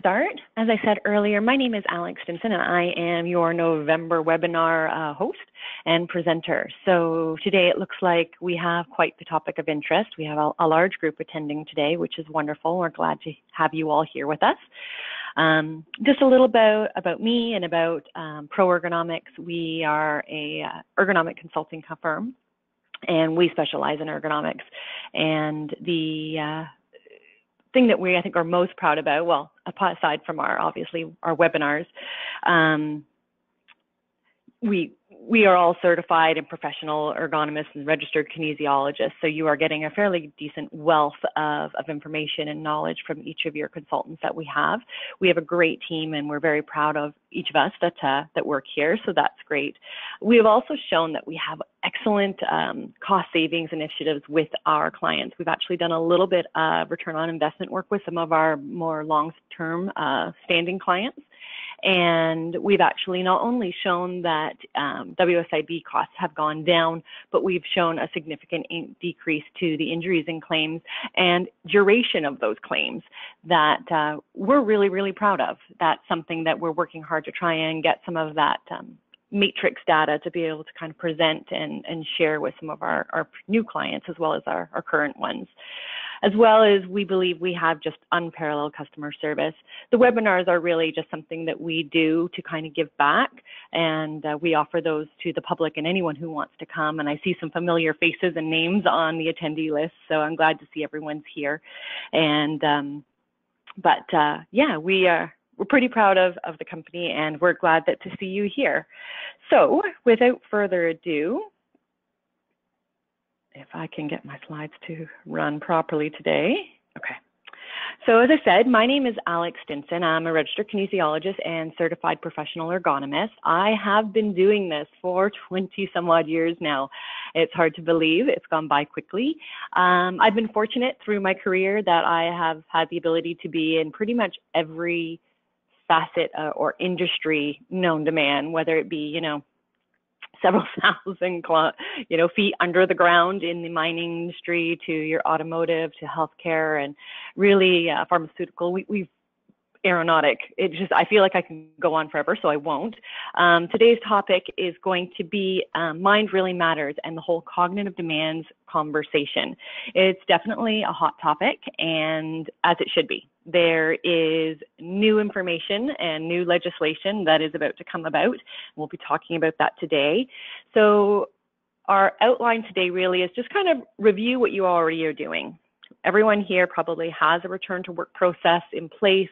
start. As I said earlier, my name is Alex Stinson and I am your November webinar uh, host and presenter. So today it looks like we have quite the topic of interest. We have a, a large group attending today, which is wonderful. We're glad to have you all here with us. Um, just a little bit about me and about um, Pro Ergonomics. We are a uh, ergonomic consulting firm and we specialize in ergonomics. And the uh, thing that we I think are most proud about, well, aside from our obviously our webinars, um, we we are all certified and professional ergonomists and registered kinesiologists. So you are getting a fairly decent wealth of, of information and knowledge from each of your consultants that we have. We have a great team and we're very proud of each of us that, uh, that work here. So that's great. We have also shown that we have excellent um, cost savings initiatives with our clients. We've actually done a little bit of return on investment work with some of our more long-term uh, standing clients. And we've actually not only shown that um, WSIB costs have gone down, but we've shown a significant decrease to the injuries and claims and duration of those claims that uh, we're really, really proud of. That's something that we're working hard to try and get some of that um, matrix data to be able to kind of present and, and share with some of our, our new clients as well as our, our current ones as well as we believe we have just unparalleled customer service. The webinars are really just something that we do to kind of give back, and uh, we offer those to the public and anyone who wants to come. And I see some familiar faces and names on the attendee list, so I'm glad to see everyone's here. And um, but uh, yeah, we are we're pretty proud of, of the company and we're glad that to see you here. So without further ado, if I can get my slides to run properly today. Okay. So as I said, my name is Alex Stinson. I'm a registered kinesiologist and certified professional ergonomist. I have been doing this for 20 some odd years now. It's hard to believe. It's gone by quickly. Um, I've been fortunate through my career that I have had the ability to be in pretty much every facet uh, or industry known to man, whether it be, you know, several thousand you know feet under the ground in the mining industry to your automotive to healthcare and really uh, pharmaceutical. We, we've aeronautic. It just, I feel like I can go on forever, so I won't. Um, today's topic is going to be um, Mind Really Matters and the whole cognitive demands conversation. It's definitely a hot topic, and as it should be. There is new information and new legislation that is about to come about. We'll be talking about that today. So, our outline today really is just kind of review what you already are doing everyone here probably has a return to work process in place,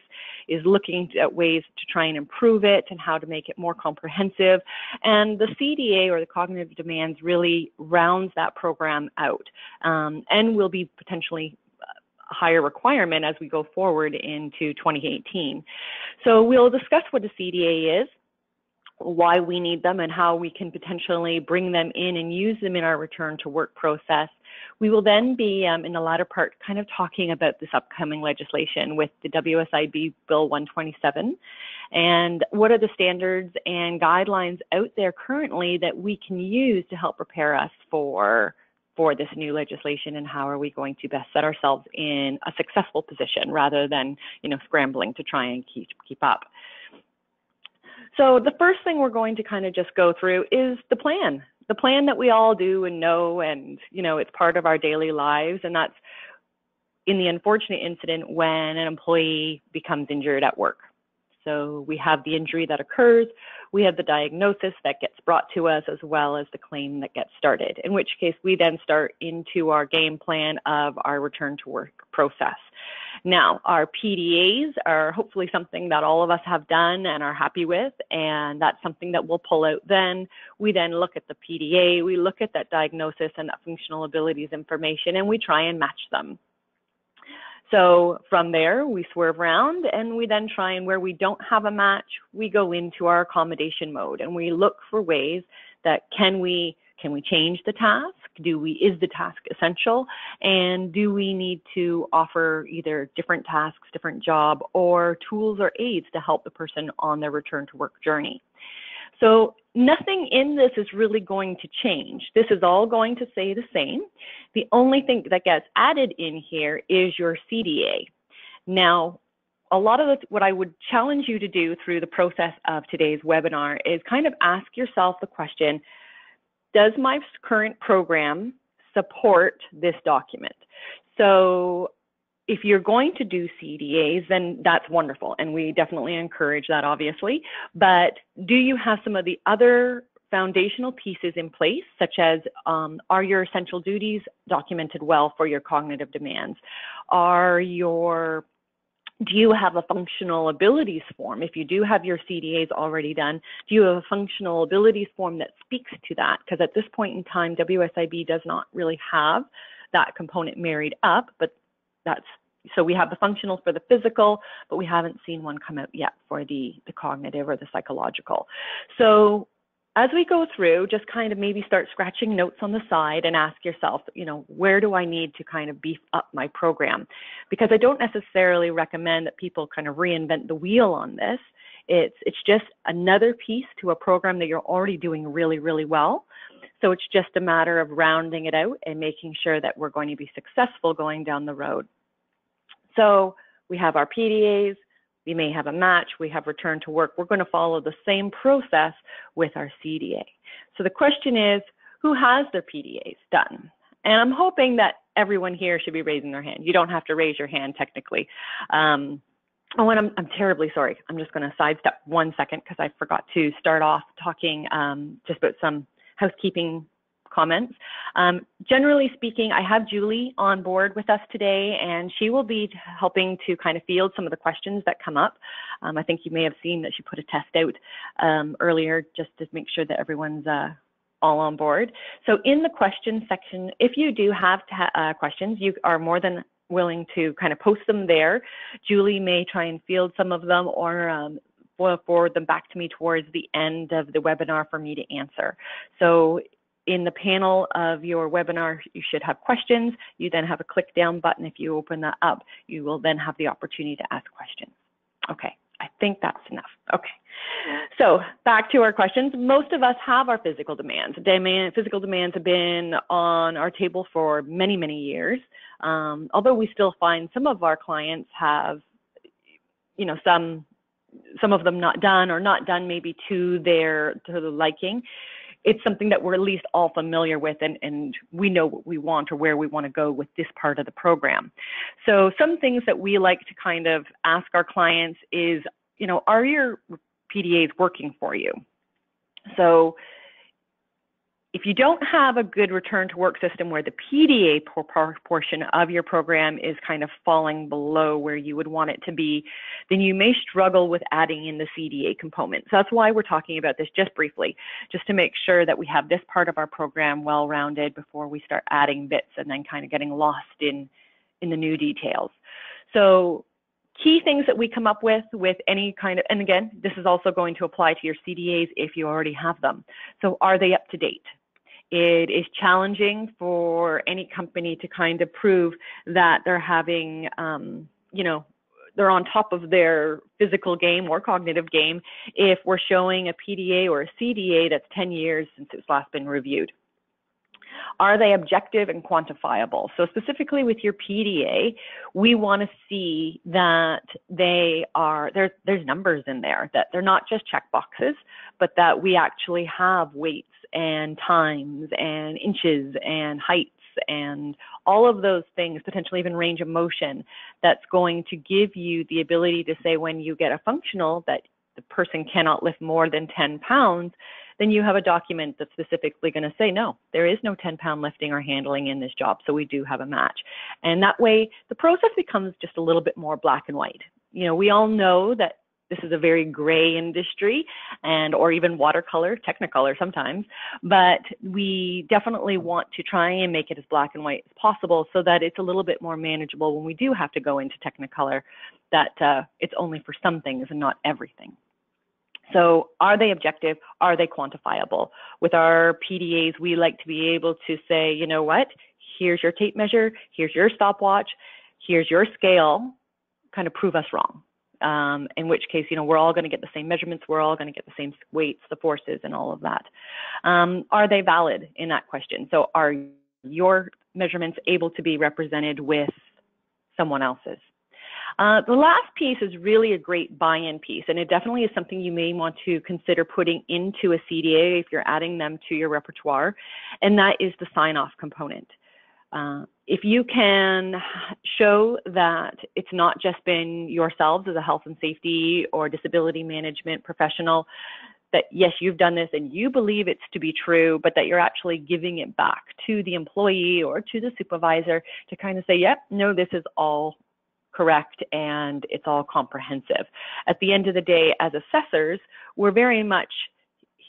is looking at ways to try and improve it and how to make it more comprehensive. And the CDA or the cognitive demands really rounds that program out um, and will be potentially a higher requirement as we go forward into 2018. So we'll discuss what a CDA is, why we need them and how we can potentially bring them in and use them in our return to work process. We will then be um, in the latter part kind of talking about this upcoming legislation with the WSIB Bill 127 and what are the standards and guidelines out there currently that we can use to help prepare us for for this new legislation and how are we going to best set ourselves in a successful position rather than you know scrambling to try and keep keep up. So the first thing we're going to kind of just go through is the plan, the plan that we all do and know, and you know, it's part of our daily lives, and that's in the unfortunate incident when an employee becomes injured at work. So we have the injury that occurs, we have the diagnosis that gets brought to us, as well as the claim that gets started, in which case we then start into our game plan of our return to work process. Now, our PDAs are hopefully something that all of us have done and are happy with, and that's something that we'll pull out then. We then look at the PDA, we look at that diagnosis and that functional abilities information, and we try and match them. So from there, we swerve around and we then try and where we don't have a match, we go into our accommodation mode and we look for ways that can we can we change the task? Do we is the task essential? And do we need to offer either different tasks, different job, or tools or aids to help the person on their return to work journey? So nothing in this is really going to change. This is all going to stay the same. The only thing that gets added in here is your CDA. Now, a lot of the, what I would challenge you to do through the process of today's webinar is kind of ask yourself the question, does my current program support this document? So if you're going to do CDAs, then that's wonderful. And we definitely encourage that, obviously. But do you have some of the other foundational pieces in place, such as um, are your essential duties documented well for your cognitive demands? Are your do you have a functional abilities form? If you do have your CDAs already done, do you have a functional abilities form that speaks to that? Because at this point in time, WSIB does not really have that component married up, but that's so we have the functional for the physical, but we haven't seen one come out yet for the, the cognitive or the psychological. So as we go through, just kind of maybe start scratching notes on the side and ask yourself, you know, where do I need to kind of beef up my program? Because I don't necessarily recommend that people kind of reinvent the wheel on this. It's it's just another piece to a program that you're already doing really, really well. So it's just a matter of rounding it out and making sure that we're going to be successful going down the road. So we have our PDAs, we may have a match, we have return to work. We're going to follow the same process with our CDA. So the question is, who has their PDAs done? And I'm hoping that everyone here should be raising their hand. You don't have to raise your hand technically. Um, oh, and I'm, I'm terribly sorry. I'm just going to sidestep one second because I forgot to start off talking um, just about some housekeeping comments. Um, generally speaking, I have Julie on board with us today, and she will be helping to kind of field some of the questions that come up. Um, I think you may have seen that she put a test out um, earlier just to make sure that everyone's uh, all on board. So in the question section, if you do have uh, questions, you are more than willing to kind of post them there. Julie may try and field some of them or um, forward them back to me towards the end of the webinar for me to answer. So in the panel of your webinar, you should have questions. You then have a click down button. If you open that up, you will then have the opportunity to ask questions. Okay, I think that's enough. Okay, so back to our questions. Most of us have our physical demands. Demand, physical demands have been on our table for many, many years. Um, although we still find some of our clients have, you know, some some of them not done or not done maybe to their to the liking it's something that we're at least all familiar with and, and we know what we want or where we want to go with this part of the program. So some things that we like to kind of ask our clients is, you know, are your PDAs working for you? So if you don't have a good return to work system where the PDA portion of your program is kind of falling below where you would want it to be, then you may struggle with adding in the CDA component. So that's why we're talking about this just briefly, just to make sure that we have this part of our program well rounded before we start adding bits and then kind of getting lost in, in the new details. So key things that we come up with with any kind of, and again, this is also going to apply to your CDAs if you already have them. So are they up to date? It is challenging for any company to kind of prove that they're having, um, you know, they're on top of their physical game or cognitive game if we're showing a PDA or a CDA that's 10 years since it's last been reviewed. Are they objective and quantifiable? So specifically with your PDA, we want to see that they are, there's, there's numbers in there, that they're not just check boxes, but that we actually have weights and times and inches and heights and all of those things, potentially even range of motion, that's going to give you the ability to say when you get a functional that the person cannot lift more than 10 pounds, then you have a document that's specifically going to say, no, there is no 10 pound lifting or handling in this job. So we do have a match. And that way the process becomes just a little bit more black and white. You know, we all know that this is a very gray industry and or even watercolor technicolor sometimes but we definitely want to try and make it as black and white as possible so that it's a little bit more manageable when we do have to go into technicolor that uh, it's only for some things and not everything so are they objective? Are they quantifiable? With our PDAs, we like to be able to say, you know what, here's your tape measure, here's your stopwatch, here's your scale, kind of prove us wrong. Um, in which case, you know, we're all going to get the same measurements, we're all going to get the same weights, the forces, and all of that. Um, are they valid in that question? So are your measurements able to be represented with someone else's? Uh, the last piece is really a great buy-in piece, and it definitely is something you may want to consider putting into a CDA if you're adding them to your repertoire, and that is the sign-off component. Uh, if you can show that it's not just been yourselves as a health and safety or disability management professional, that yes, you've done this and you believe it's to be true, but that you're actually giving it back to the employee or to the supervisor to kind of say, yep, no, this is all correct and it's all comprehensive. At the end of the day, as assessors, we're very much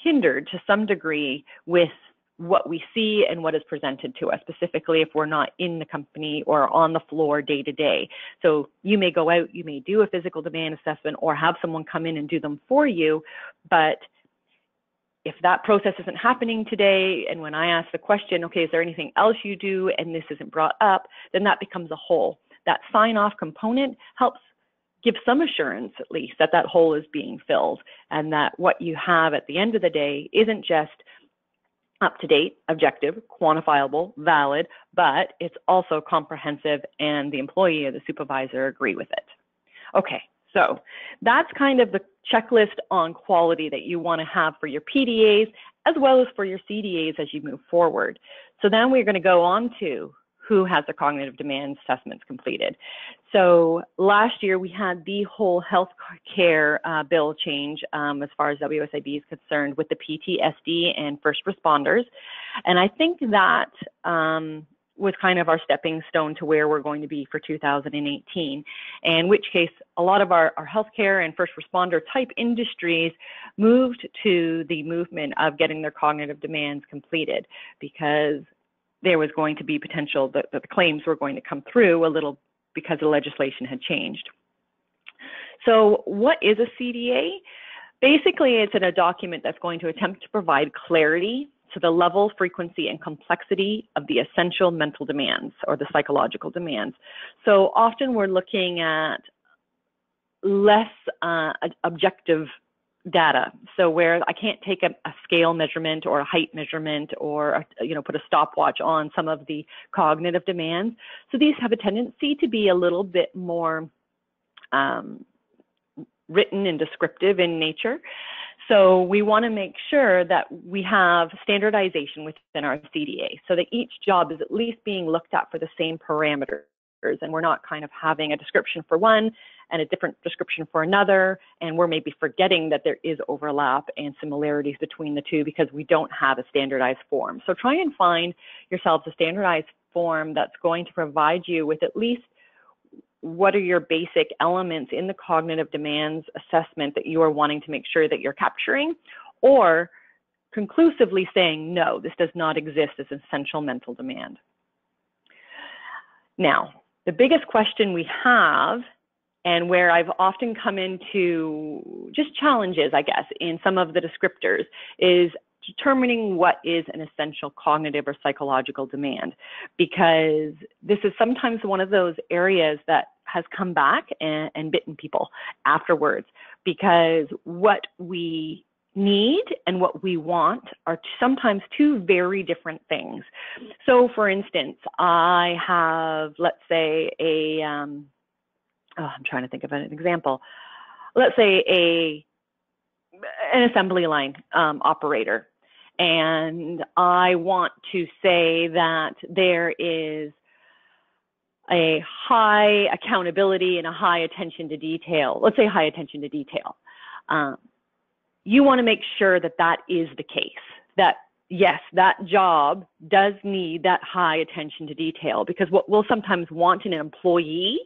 hindered to some degree with what we see and what is presented to us, specifically if we're not in the company or on the floor day to day. So you may go out, you may do a physical demand assessment or have someone come in and do them for you, but if that process isn't happening today, and when I ask the question, okay, is there anything else you do, and this isn't brought up, then that becomes a hole. That sign off component helps give some assurance, at least, that that hole is being filled and that what you have at the end of the day isn't just up to date, objective, quantifiable, valid, but it's also comprehensive and the employee or the supervisor agree with it. Okay, so that's kind of the checklist on quality that you want to have for your PDAs as well as for your CDAs as you move forward. So then we're going to go on to who has the cognitive demand assessments completed. So last year we had the whole health care uh, bill change um, as far as WSIB is concerned with the PTSD and first responders. And I think that um, was kind of our stepping stone to where we're going to be for 2018. In which case, a lot of our, our healthcare and first responder type industries moved to the movement of getting their cognitive demands completed because there was going to be potential that, that the claims were going to come through a little because the legislation had changed. So what is a CDA? Basically, it's in a document that's going to attempt to provide clarity to the level, frequency, and complexity of the essential mental demands or the psychological demands. So often we're looking at less uh, objective data. So where I can't take a, a, scale measurement or a height measurement or a, you know put a stopwatch on some of the cognitive demands. So these have a tendency to be a little bit more um, written and descriptive in nature. So we want to make sure that we have standardization within our CDA so that each job is at least being looked at for the same parameters and we're not kind of having a description for one and a different description for another, and we're maybe forgetting that there is overlap and similarities between the two because we don't have a standardized form. So try and find yourselves a standardized form that's going to provide you with at least what are your basic elements in the cognitive demands assessment that you are wanting to make sure that you're capturing, or conclusively saying, no, this does not exist as essential mental demand. Now, the biggest question we have and where I've often come into just challenges, I guess, in some of the descriptors is determining what is an essential cognitive or psychological demand because this is sometimes one of those areas that has come back and, and bitten people afterwards because what we need and what we want are sometimes two very different things. So, for instance, I have, let's say, a, um, oh, I'm trying to think of an example. Let's say a an assembly line um, operator, and I want to say that there is a high accountability and a high attention to detail. Let's say high attention to detail. Um, you want to make sure that that is the case. That yes, that job does need that high attention to detail because what we'll sometimes want in an employee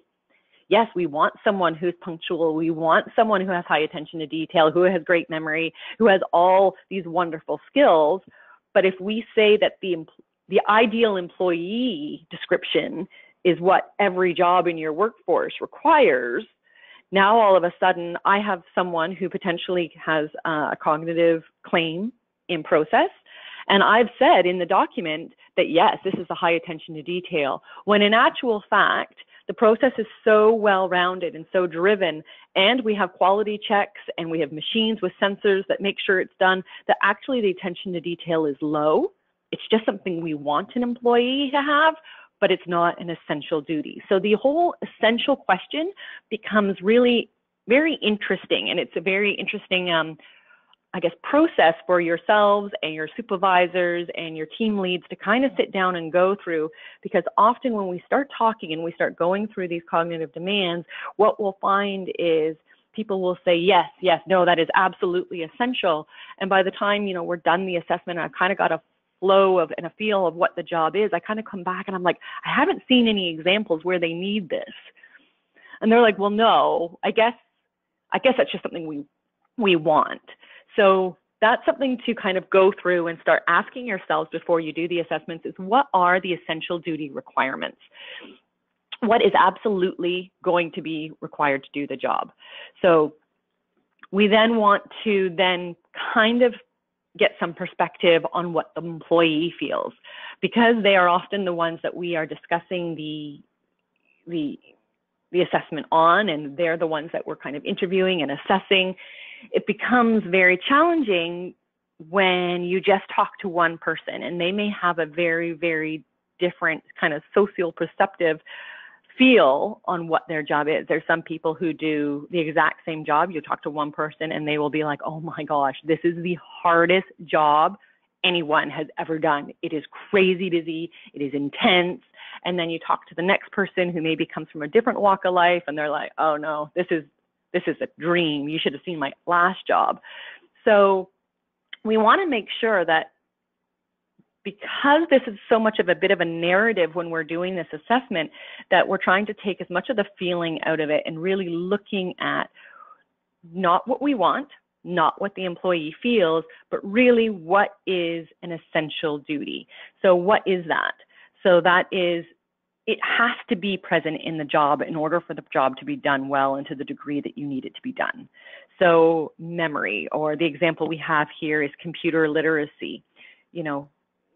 yes, we want someone who's punctual. We want someone who has high attention to detail, who has great memory, who has all these wonderful skills. But if we say that the, the ideal employee description is what every job in your workforce requires, now all of a sudden I have someone who potentially has a cognitive claim in process. And I've said in the document that yes, this is a high attention to detail, when in actual fact, the process is so well rounded and so driven, and we have quality checks and we have machines with sensors that make sure it's done, that actually the attention to detail is low. It's just something we want an employee to have, but it's not an essential duty. So the whole essential question becomes really very interesting, and it's a very interesting, um, I guess, process for yourselves and your supervisors and your team leads to kind of sit down and go through. Because often when we start talking and we start going through these cognitive demands, what we'll find is people will say yes yes no that is absolutely essential and by the time you know we're done the assessment i've kind of got a flow of and a feel of what the job is i kind of come back and i'm like i haven't seen any examples where they need this and they're like well no i guess i guess that's just something we we want so that's something to kind of go through and start asking yourselves before you do the assessments is what are the essential duty requirements what is absolutely going to be required to do the job. So we then want to then kind of get some perspective on what the employee feels because they are often the ones that we are discussing the the the assessment on and they're the ones that we're kind of interviewing and assessing it becomes very challenging when you just talk to one person and they may have a very very different kind of social perceptive feel on what their job is. There's some people who do the exact same job. You talk to one person and they will be like, oh my gosh, this is the hardest job anyone has ever done. It is crazy busy, it is intense. And then you talk to the next person who maybe comes from a different walk of life and they're like, oh no, this is this is a dream. You should have seen my last job. So we want to make sure that because this is so much of a bit of a narrative when we're doing this assessment, that we're trying to take as much of the feeling out of it and really looking at not what we want, not what the employee feels, but really what is an essential duty. So, what is that? So, that is, it has to be present in the job in order for the job to be done well and to the degree that you need it to be done. So, memory, or the example we have here is computer literacy. You know,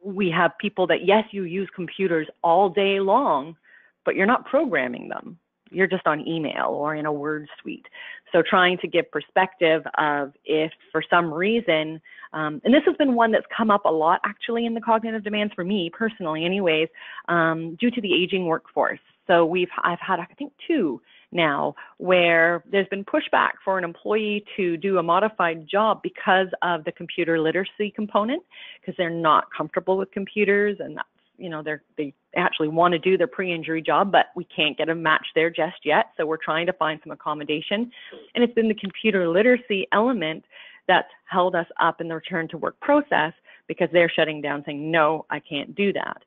we have people that, yes, you use computers all day long, but you're not programming them. You're just on email or in a word suite. So trying to give perspective of if for some reason, um, and this has been one that's come up a lot actually in the cognitive demands for me personally anyways, um, due to the aging workforce. So we've, I've had, I think two now where there's been pushback for an employee to do a modified job because of the computer literacy component because they're not comfortable with computers and you know they're they actually want to do their pre-injury job but we can't get a match there just yet. So we're trying to find some accommodation. And it's been the computer literacy element that's held us up in the return to work process because they're shutting down saying no i can't do that.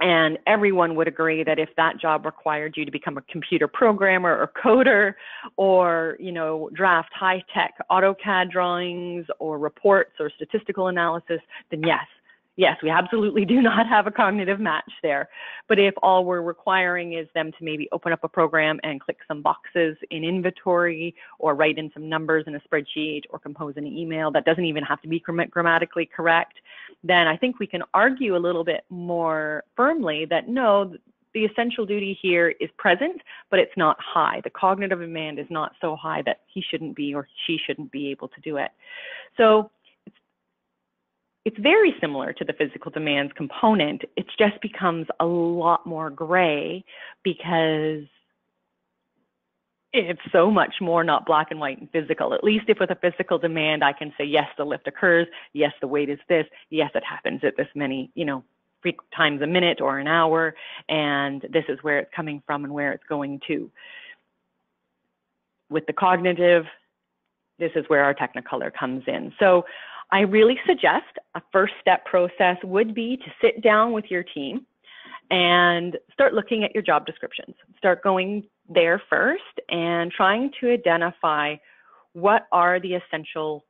And everyone would agree that if that job required you to become a computer programmer or coder or, you know, draft high tech AutoCAD drawings or reports or statistical analysis, then yes, yes, we absolutely do not have a cognitive match there. But if all we're requiring is them to maybe open up a program and click some boxes in inventory or write in some numbers in a spreadsheet or compose an email that doesn't even have to be grammatically correct, then I think we can argue a little bit more firmly that no, the essential duty here is present, but it's not high. The cognitive demand is not so high that he shouldn't be or she shouldn't be able to do it. So it's very similar to the physical demands component. It just becomes a lot more gray because it's so much more not black and white and physical. At least if with a physical demand, I can say, yes, the lift occurs. Yes, the weight is this. Yes, it happens at this many, you know, three times a minute or an hour. And this is where it's coming from and where it's going to. With the cognitive, this is where our technicolor comes in. So I really suggest a first step process would be to sit down with your team and start looking at your job descriptions. Start going there first and trying to identify what are the essential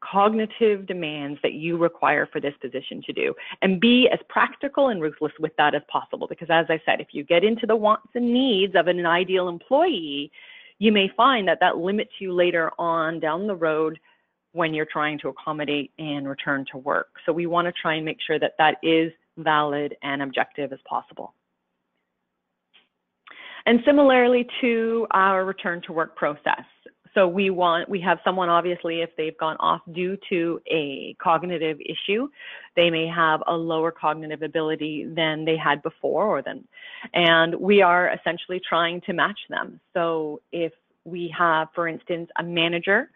cognitive demands that you require for this position to do and be as practical and ruthless with that as possible because as i said if you get into the wants and needs of an ideal employee you may find that that limits you later on down the road when you're trying to accommodate and return to work. So we want to try and make sure that that is valid and objective as possible. And similarly to our return to work process. so we want we have someone obviously if they've gone off due to a cognitive issue they may have a lower cognitive ability than they had before or then and we are essentially trying to match them so if we have for instance a manager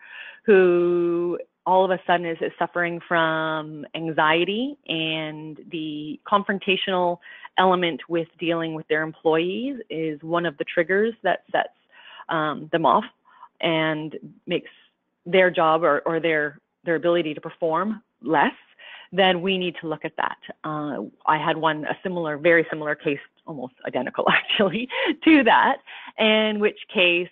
who all of a sudden is, is suffering from anxiety and the confrontational element with dealing with their employees is one of the triggers that sets um, them off and makes their job or, or their their ability to perform less, then we need to look at that. Uh, I had one, a similar, very similar case, almost identical actually, to that, in which case,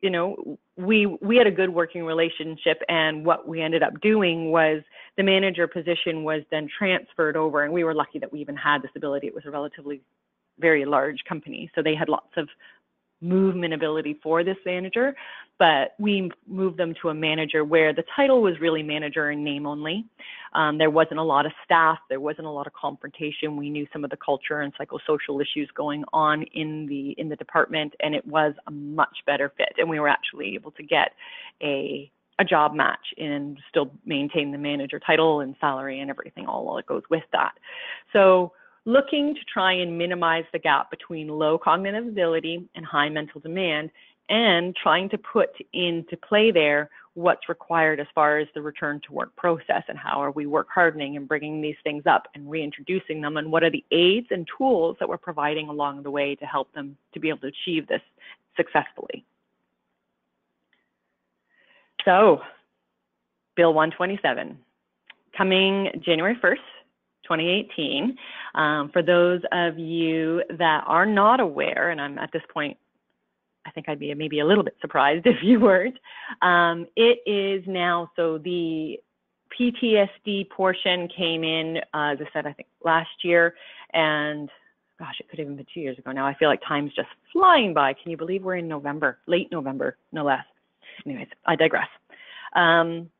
you know, we we had a good working relationship, and what we ended up doing was the manager position was then transferred over, and we were lucky that we even had this ability. It was a relatively very large company, so they had lots of movement ability for this manager, but we moved them to a manager where the title was really manager in name only. Um, there wasn't a lot of staff, there wasn't a lot of confrontation. We knew some of the culture and psychosocial issues going on in the in the department, and it was a much better fit. And we were actually able to get a a job match and still maintain the manager title and salary and everything all that goes with that. So looking to try and minimize the gap between low cognitive ability and high mental demand and trying to put into play there what's required as far as the return to work process and how are we work hardening and bringing these things up and reintroducing them and what are the aids and tools that we're providing along the way to help them to be able to achieve this successfully. So, Bill 127, coming January 1st, 2018. Um, for those of you that are not aware, and I'm at this point, I think I'd be maybe a little bit surprised if you weren't. Um, it is now, so the PTSD portion came in, uh, as I said, I think last year, and gosh, it could have even been two years ago now. I feel like time's just flying by. Can you believe we're in November, late November, no less? Anyways, I digress. Um,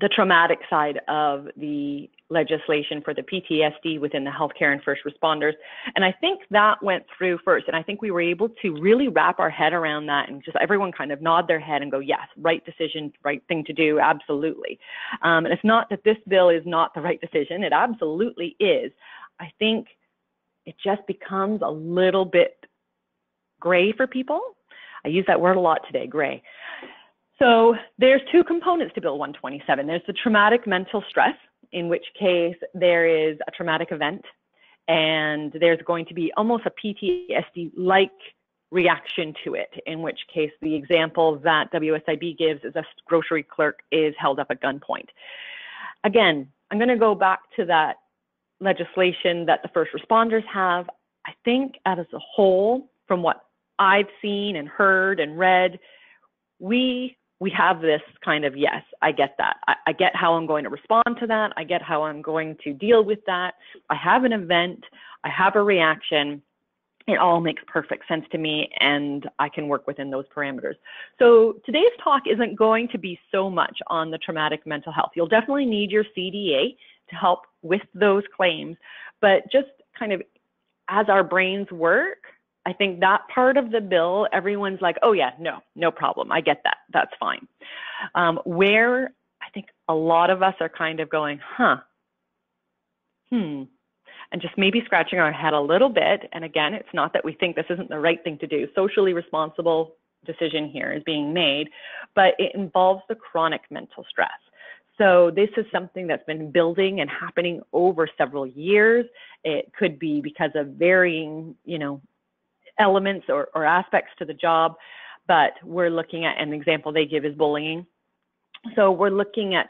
the traumatic side of the legislation for the PTSD within the healthcare and first responders. And I think that went through first. And I think we were able to really wrap our head around that and just everyone kind of nod their head and go, yes, right decision, right thing to do, absolutely. Um, and it's not that this bill is not the right decision, it absolutely is. I think it just becomes a little bit gray for people. I use that word a lot today, gray. So there's two components to Bill 127. There's the traumatic mental stress, in which case there is a traumatic event and there's going to be almost a PTSD-like reaction to it, in which case the example that WSIB gives is a grocery clerk is held up at gunpoint. Again, I'm going to go back to that legislation that the first responders have. I think as a whole, from what I've seen and heard and read, we we have this kind of yes i get that. I, I, get how i'm going to respond to that. I get how i'm going to deal with that. I have an event. I have a reaction. It all makes perfect sense to me and i can work within those parameters. So today's talk isn't going to be so much on the traumatic mental health. You'll definitely need your cda to help with those claims but just kind of as our brains work I think that part of the bill, everyone's like, oh, yeah, no, no problem. I get that. That's fine. Um, where I think a lot of us are kind of going, huh, hmm, and just maybe scratching our head a little bit. And again, it's not that we think this isn't the right thing to do. Socially responsible decision here is being made, but it involves the chronic mental stress. So this is something that's been building and happening over several years. It could be because of varying, you know, elements or, or aspects to the job, but we're looking at an example they give is bullying. So we're looking at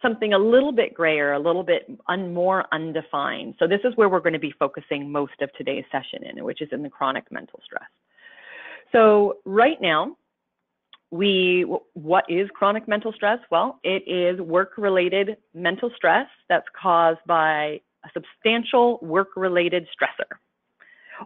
something a little bit grayer, a little bit un, more undefined. So this is where we're going to be focusing most of today's session in, which is in the chronic mental stress. So right now, we what is chronic mental stress? Well, it is work-related mental stress that's caused by a substantial work-related stressor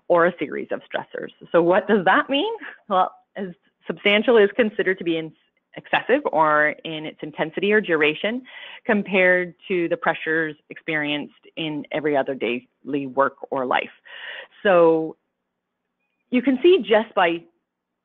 or a series of stressors. So what does that mean? Well, as substantial is considered to be in excessive or in its intensity or duration compared to the pressures experienced in every other daily work or life. So you can see just by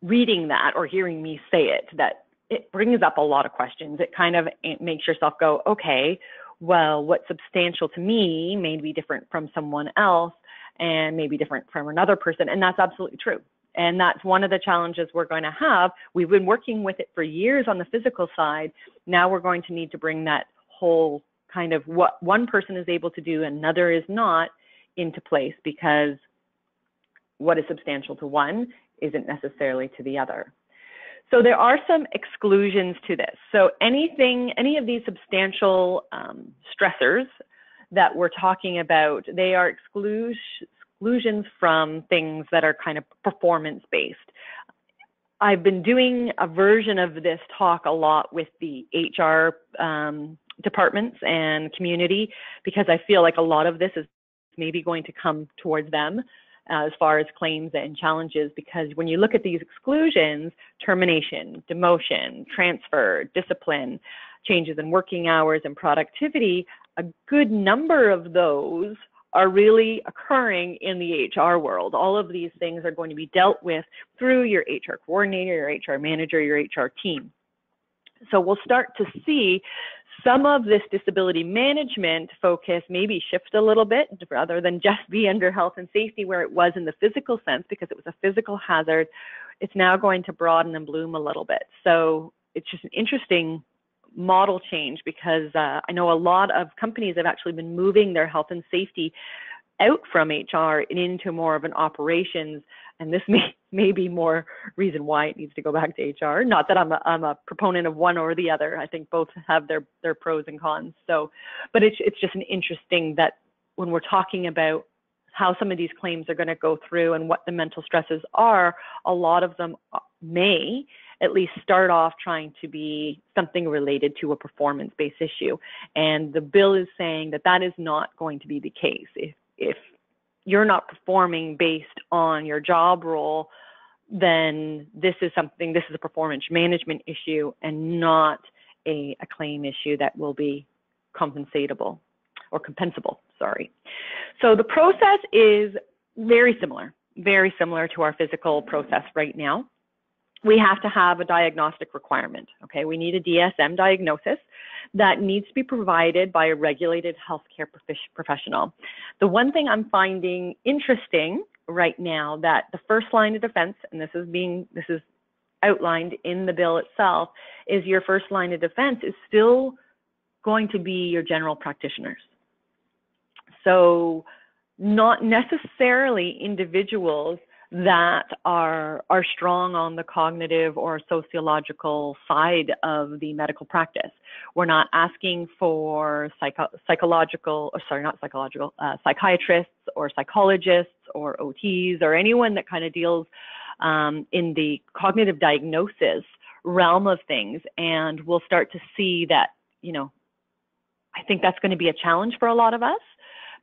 reading that or hearing me say it that it brings up a lot of questions. It kind of makes yourself go, okay, well, what's substantial to me may be different from someone else and maybe different from another person. And that's absolutely true. And that's one of the challenges we're going to have. We've been working with it for years on the physical side. Now we're going to need to bring that whole kind of what one person is able to do, another is not, into place because what is substantial to one isn't necessarily to the other. So there are some exclusions to this. So anything, any of these substantial um, stressors that we're talking about, they are exclusions from things that are kind of performance based. I've been doing a version of this talk a lot with the HR um, departments and community because I feel like a lot of this is maybe going to come towards them as far as claims and challenges because when you look at these exclusions, termination, demotion, transfer, discipline, changes in working hours and productivity, a good number of those are really occurring in the HR world. All of these things are going to be dealt with through your HR coordinator, your HR manager, your HR team. So we'll start to see some of this disability management focus maybe shift a little bit rather than just be under health and safety where it was in the physical sense because it was a physical hazard. It's now going to broaden and bloom a little bit. So it's just an interesting model change because uh, I know a lot of companies have actually been moving their health and safety out from HR and into more of an operations and this may, may be more reason why it needs to go back to HR. Not that I'm a, I'm a proponent of one or the other. I think both have their, their pros and cons. So, but it's, it's just an interesting that when we're talking about how some of these claims are going to go through and what the mental stresses are, a lot of them may at least start off trying to be something related to a performance based issue. And the bill is saying that that is not going to be the case. If, if you're not performing based on your job role, then this is something, this is a performance management issue and not a, a claim issue that will be compensatable or compensable, sorry. So the process is very similar, very similar to our physical process right now we have to have a diagnostic requirement. Okay, we need a DSM diagnosis that needs to be provided by a regulated healthcare professional. The one thing I'm finding interesting right now that the first line of defense, and this is being this is outlined in the bill itself, is your first line of defense is still going to be your general practitioners. So not necessarily individuals that are are strong on the cognitive or sociological side of the medical practice. We're not asking for psycho- psychological, or sorry, not psychological, uh, psychiatrists or psychologists or OTs or anyone that kind of deals um, in the cognitive diagnosis realm of things, and we'll start to see that you know. I think that's going to be a challenge for a lot of us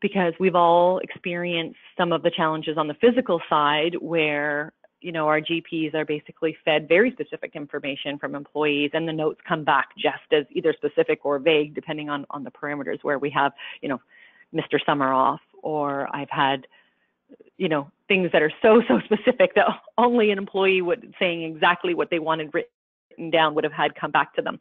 because we've all experienced some of the challenges on the physical side where you know our gps are basically fed very specific information from employees and the notes come back just as either specific or vague depending on on the parameters where we have you know mr summer off or i've had you know things that are so so specific that only an employee would saying exactly what they wanted written down would have had come back to them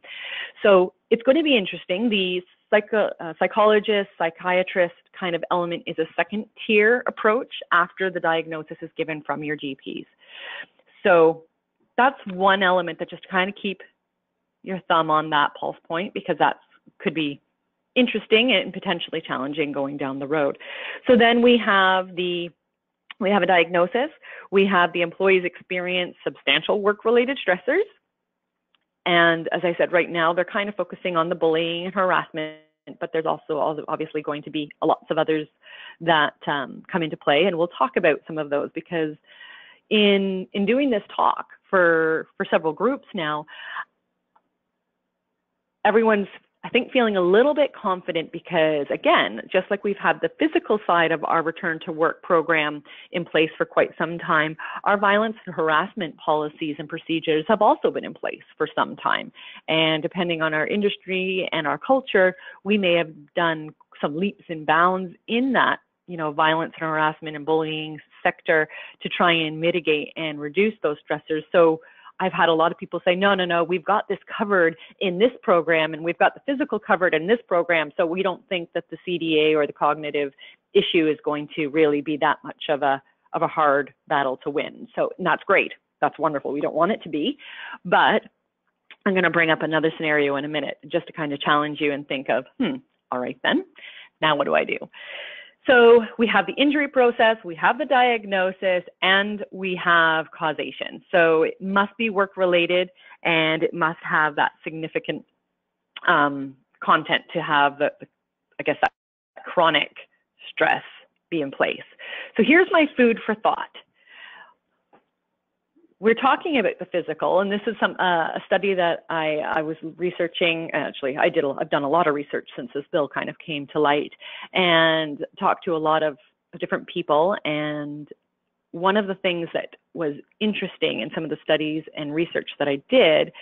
so it's going to be interesting the psycho, uh, psychologist, psychiatrist kind of element is a second tier approach after the diagnosis is given from your GPs. So that's one element that just kind of keep your thumb on that pulse point because that could be interesting and potentially challenging going down the road. So then we have the we have a diagnosis, we have the employees experience substantial work related stressors, and as I said, right now they're kind of focusing on the bullying and harassment, but there's also obviously going to be lots of others that um, come into play, and we'll talk about some of those because in in doing this talk for for several groups now, everyone's I think feeling a little bit confident because, again, just like we've had the physical side of our return to work program in place for quite some time, our violence and harassment policies and procedures have also been in place for some time. And depending on our industry and our culture, we may have done some leaps and bounds in that, you know, violence and harassment and bullying sector to try and mitigate and reduce those stressors. So I've had a lot of people say, no, no, no, we've got this covered in this program and we've got the physical covered in this program. So we don't think that the CDA or the cognitive issue is going to really be that much of a, of a hard battle to win. So that's great. That's wonderful. We don't want it to be, but I'm going to bring up another scenario in a minute just to kind of challenge you and think of, hmm, all right then, now what do I do? So we have the injury process, we have the diagnosis, and we have causation. So it must be work related and it must have that significant um, content to have the, I guess, that chronic stress be in place. So here's my food for thought we're talking about the physical, and this is some uh, a study that I, I was researching. Actually, I did. I've done a lot of research since this bill kind of came to light, and talked to a lot of different people. And one of the things that was interesting in some of the studies and research that I did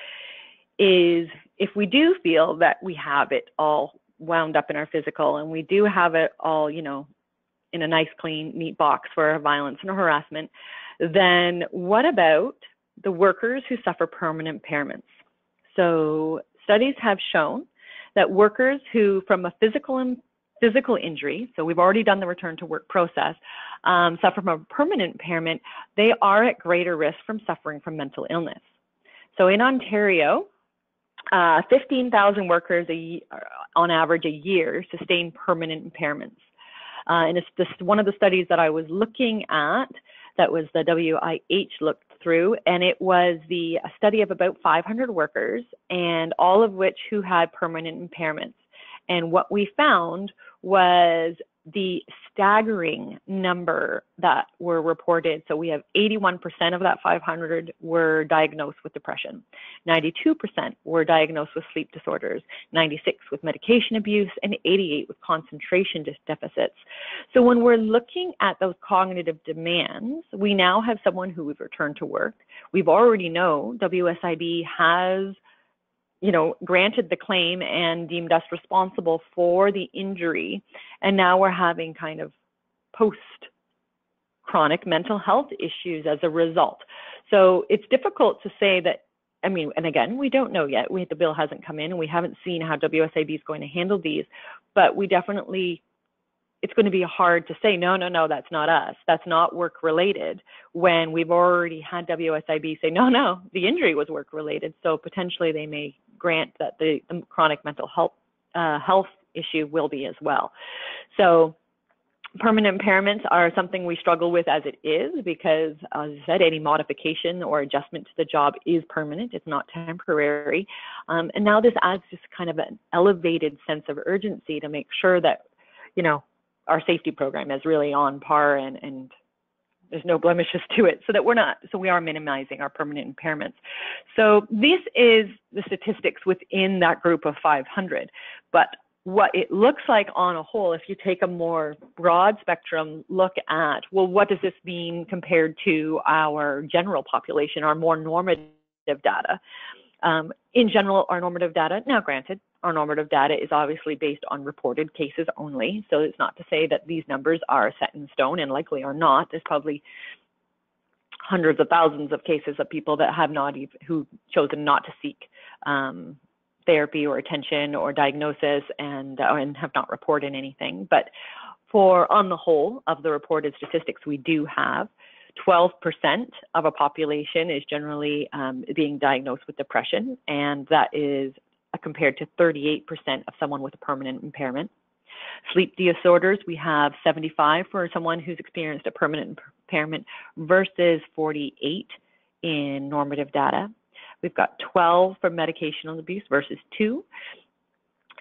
is if we do feel that we have it all wound up in our physical, and we do have it all, you know, in a nice, clean, neat box for violence and harassment then what about the workers who suffer permanent impairments? So studies have shown that workers who from a physical physical injury, so we've already done the return to work process, um, suffer from a permanent impairment, they are at greater risk from suffering from mental illness. So in Ontario, uh, 15,000 workers a, on average a year sustain permanent impairments. Uh, and it's this, one of the studies that I was looking at that was the WIH looked through, and it was the study of about 500 workers, and all of which who had permanent impairments. And what we found was the staggering number that were reported. So we have 81% of that 500 were diagnosed with depression, 92% were diagnosed with sleep disorders, 96 with medication abuse, and 88 with concentration deficits. So when we're looking at those cognitive demands, we now have someone who we've returned to work. We've already know WSIB has you know, granted the claim and deemed us responsible for the injury. And now we're having kind of post chronic mental health issues as a result. So it's difficult to say that. I mean, and again, we don't know yet. We, the bill hasn't come in, and we haven't seen how WSIB is going to handle these. But we definitely, it's going to be hard to say, no, no, no, that's not us. That's not work related. When we've already had WSIB say, no, no, the injury was work related. So potentially they may grant that the, the chronic mental health uh, health issue will be as well. So permanent impairments are something we struggle with as it is because, as I said, any modification or adjustment to the job is permanent. It's not temporary. Um, and now this adds just kind of an elevated sense of urgency to make sure that, you know, our safety program is really on par and, and there's no blemishes to it so that we're not so we are minimizing our permanent impairments. So this is the statistics within that group of 500 but what it looks like on a whole if you take a more broad spectrum look at well what does this mean compared to our general population our more normative data um, in general our normative data now granted our normative data is obviously based on reported cases only. So it's not to say that these numbers are set in stone and likely are not. There's probably hundreds of thousands of cases of people that have not even who chosen not to seek um, therapy or attention or diagnosis and uh, and have not reported anything. But for on the whole of the reported statistics we do have, 12% of a population is generally um, being diagnosed with depression, and that is compared to 38% of someone with a permanent impairment. Sleep disorders, we have 75 for someone who's experienced a permanent impairment versus 48 in normative data. We've got 12 for medicational abuse versus 2.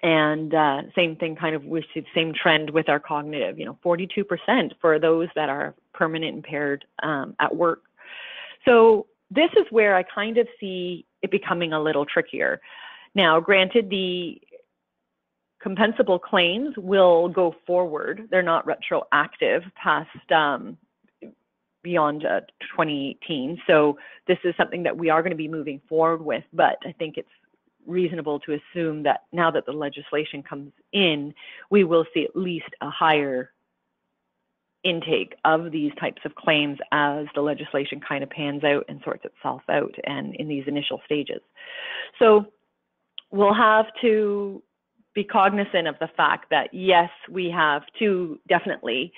And uh, same thing, kind of, see the same trend with our cognitive, you know, 42% for those that are permanent impaired um, at work. So this is where I kind of see it becoming a little trickier. Now, granted, the compensable claims will go forward. They're not retroactive past um, beyond uh, 2018. So this is something that we are going to be moving forward with. But I think it's reasonable to assume that now that the legislation comes in, we will see at least a higher intake of these types of claims as the legislation kind of pans out and sorts itself out and in these initial stages. So we'll have to be cognizant of the fact that yes, we have to definitely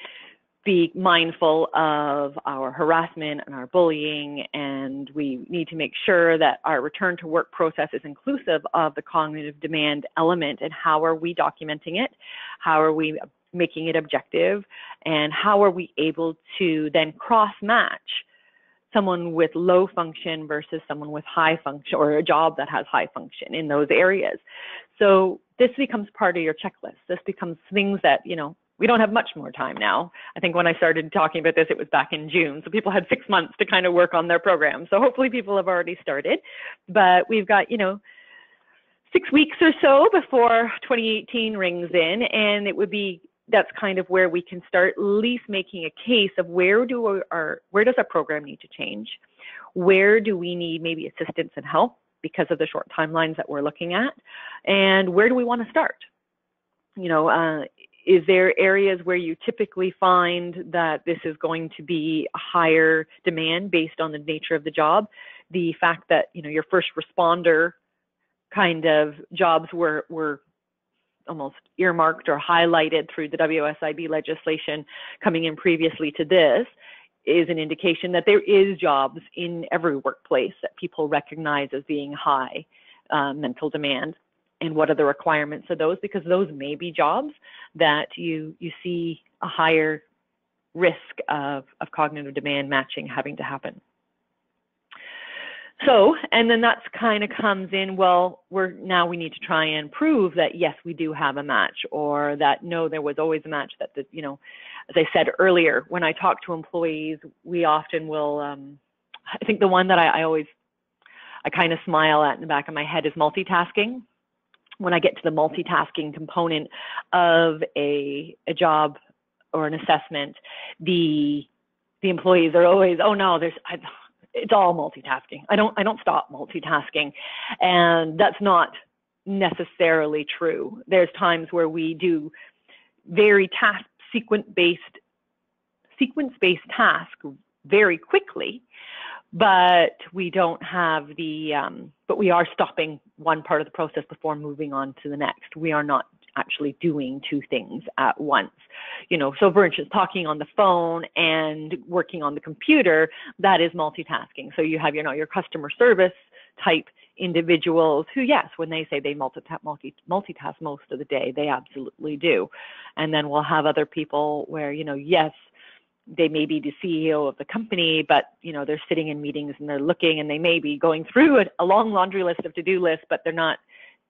be mindful of our harassment and our bullying, and we need to make sure that our return to work process is inclusive of the cognitive demand element and how are we documenting it? How are we making it objective? And how are we able to then cross match someone with low function versus someone with high function or a job that has high function in those areas? So this becomes part of your checklist. This becomes things that, you know, we don't have much more time now. I think when I started talking about this, it was back in June. So people had six months to kind of work on their program. So hopefully people have already started. But we've got, you know, six weeks or so before 2018 rings in. And it would be that's kind of where we can start at least making a case of where do our where does our program need to change? Where do we need maybe assistance and help because of the short timelines that we're looking at? And where do we want to start? You know, uh, is there areas where you typically find that this is going to be a higher demand based on the nature of the job? The fact that, you know, your first responder kind of jobs were, were almost earmarked or highlighted through the WSIB legislation coming in previously to this is an indication that there is jobs in every workplace that people recognize as being high uh, mental demand and what are the requirements of those because those may be jobs that you you see a higher risk of, of cognitive demand matching having to happen. So, and then that's kind of comes in, well, we're now we need to try and prove that yes, we do have a match or that no, there was always a match that the, you know, as I said earlier, when I talk to employees, we often will, um, I think the one that I, I always, I kind of smile at in the back of my head is multitasking when I get to the multitasking component of a, a job or an assessment, the the employees are always, oh no, there's I, it's all multitasking. I don't I don't stop multitasking, and that's not necessarily true. There's times where we do very task sequence based sequence based task very quickly but we don't have the, um, but we are stopping one part of the process before moving on to the next. We are not actually doing two things at once. You know, so for instance, talking on the phone and working on the computer, that is multitasking. So you have, you know, your customer service type individuals who, yes, when they say they multitask, multi, multitask most of the day, they absolutely do. And then we'll have other people where, you know, yes, they may be the CEO of the company, but you know they're sitting in meetings and they're looking and they may be going through a, a long laundry list of to-do lists, but they're not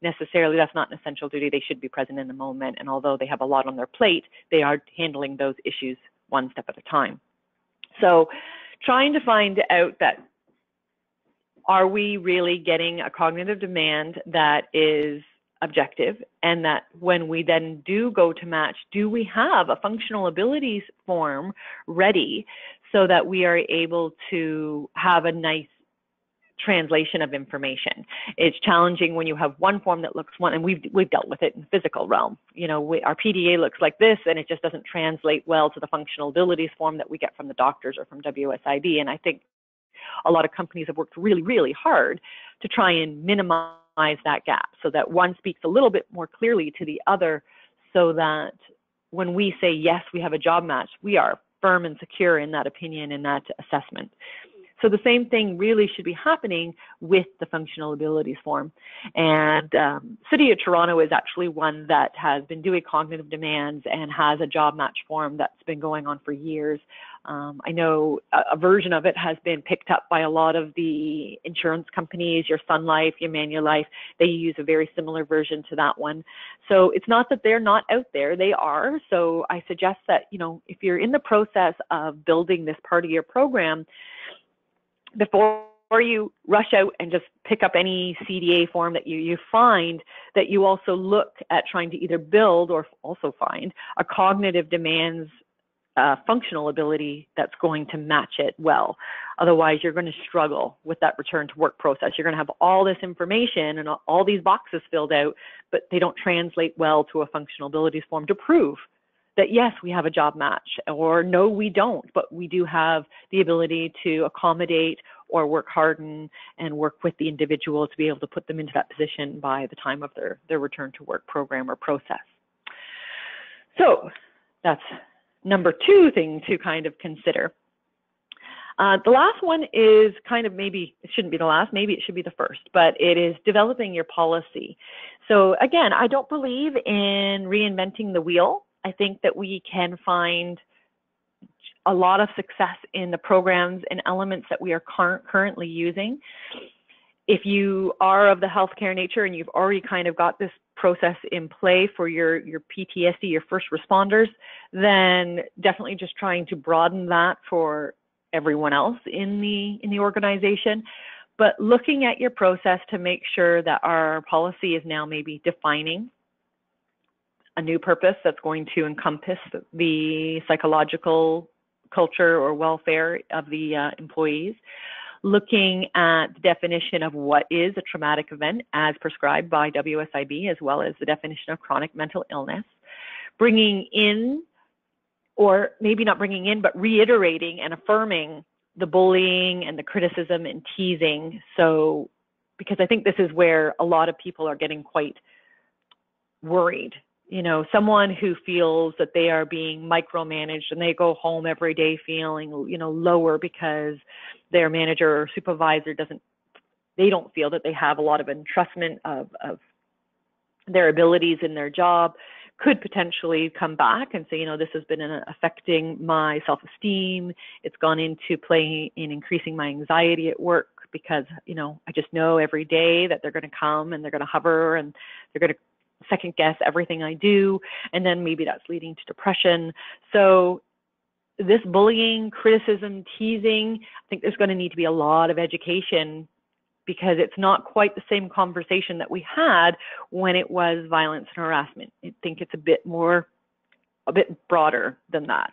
necessarily that's not an essential duty. They should be present in the moment, and although they have a lot on their plate, they are handling those issues one step at a time. So, trying to find out that are we really getting a cognitive demand that is objective and that when we then do go to match, do we have a functional abilities form ready so that we are able to have a nice translation of information. It's challenging when you have one form that looks one, and we've we've dealt with it in the physical realm. You know, we, our PDA looks like this, and it just doesn't translate well to the functional abilities form that we get from the doctors or from WSIB. And I think a lot of companies have worked really, really hard to try and minimize that gap so that one speaks a little bit more clearly to the other so that when we say yes we have a job match we are firm and secure in that opinion and that assessment so the same thing really should be happening with the functional abilities form. And um, City of Toronto is actually one that has been doing cognitive demands and has a job match form that's been going on for years. Um, I know a, a, version of it has been picked up by a lot of the insurance companies, your Sun Life, your Manulife. They use a very similar version to that one. So it's not that they're not out there, they are. So I suggest that, you know, if you're in the process of building this part of your program, before you rush out and just pick up any CDA form that you, you find, that you also look at trying to either build or also find a cognitive demands uh, functional ability that's going to match it well. Otherwise, you're going to struggle with that return to work process. You're going to have all this information and all these boxes filled out, but they don't translate well to a functional abilities form to prove that yes, we have a job match, or no, we don't, but we do have the ability to accommodate or work hard and, and work with the individual to be able to put them into that position by the time of their, their return to work program or process. So that's number two thing to kind of consider. Uh, the last one is kind of maybe it shouldn't be the last, maybe it should be the first, but it is developing your policy. So again, I don't believe in reinventing the wheel. I think that we can find a lot of success in the programs and elements that we are currently using. If you are of the healthcare nature and you've already kind of got this process in play for your, your PTSD, your first responders, then definitely just trying to broaden that for everyone else in the in the organization. But looking at your process to make sure that our policy is now maybe defining a new purpose that's going to encompass the psychological culture or welfare of the uh, employees looking at the definition of what is a traumatic event as prescribed by WSIB as well as the definition of chronic mental illness bringing in or maybe not bringing in, but reiterating and affirming the bullying and the criticism and teasing. So, because I think this is where a lot of people are getting quite worried. You know, someone who feels that they are being micromanaged and they go home every day feeling, you know, lower because their manager or supervisor doesn't, they don't feel that they have a lot of entrustment of, of their abilities in their job could potentially come back and say, you know, this has been uh, affecting my self-esteem. It's gone into play in increasing my anxiety at work because, you know, I just know every day that they're going to come and they're going to hover and they're going to second guess everything I do. And then maybe that's leading to depression. So this bullying, criticism, teasing, I think there's going to need to be a lot of education because it's not quite the same conversation that we had when it was violence and harassment. I think it's a bit more, a bit broader than that.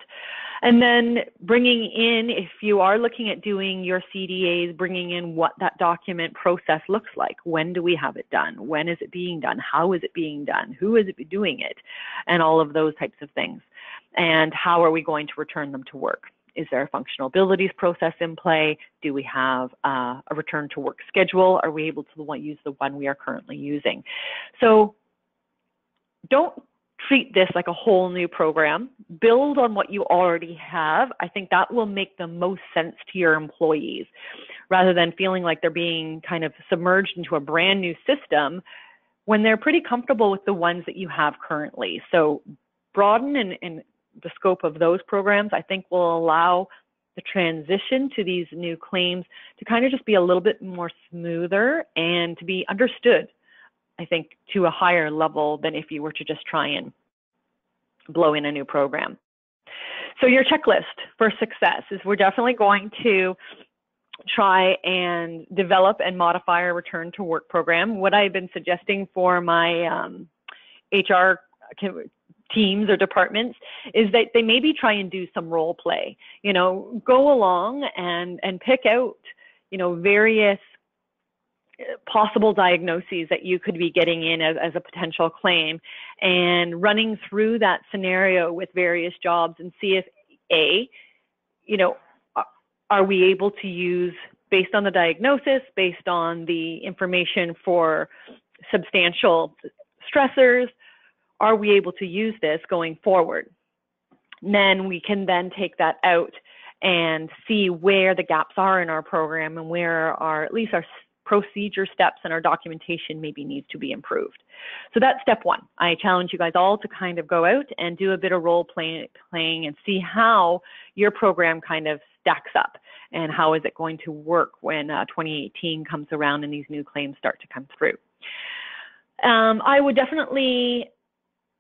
And then bringing in, if you are looking at doing your CDAs, bringing in what that document process looks like. When do we have it done? When is it being done? How is it being done? Who is it doing it? And all of those types of things. And how are we going to return them to work? Is there a functional abilities process in play? Do we have uh, a return to work schedule? Are we able to use the one we are currently using? So don't treat this like a whole new program. Build on what you already have. I think that will make the most sense to your employees rather than feeling like they're being kind of submerged into a brand new system when they're pretty comfortable with the ones that you have currently. So broaden and, and the scope of those programs, I think will allow the transition to these new claims to kind of just be a little bit more smoother and to be understood, I think, to a higher level than if you were to just try and blow in a new program. So your checklist for success is we're definitely going to try and develop and modify our return to work program. What I've been suggesting for my um, HR teams or departments is that they maybe try and do some role play you know go along and and pick out you know various possible diagnoses that you could be getting in as, as a potential claim and running through that scenario with various jobs and see if a you know are we able to use based on the diagnosis based on the information for substantial stressors are we able to use this going forward? then we can then take that out and see where the gaps are in our program and where our at least our procedure steps and our documentation maybe needs to be improved. So that's step one. I challenge you guys all to kind of go out and do a bit of role play, playing and see how your program kind of stacks up and how is it going to work when uh, 2018 comes around and these new claims start to come through. Um, I would definitely